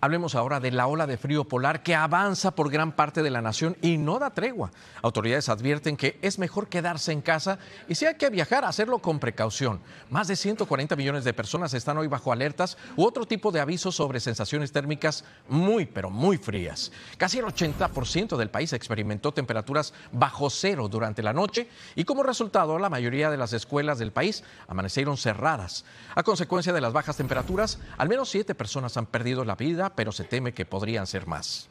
Hablemos ahora de la ola de frío polar que avanza por gran parte de la nación y no da tregua. Autoridades advierten que es mejor quedarse en casa y si hay que viajar, hacerlo con precaución. Más de 140 millones de personas están hoy bajo alertas u otro tipo de avisos sobre sensaciones térmicas muy, pero muy frías. Casi el 80% del país experimentó temperaturas bajo cero durante la noche y como resultado la mayoría de las escuelas del país amanecieron cerradas. A consecuencia de las bajas temperaturas, al menos siete personas han perdido la vida pero se teme que podrían ser más.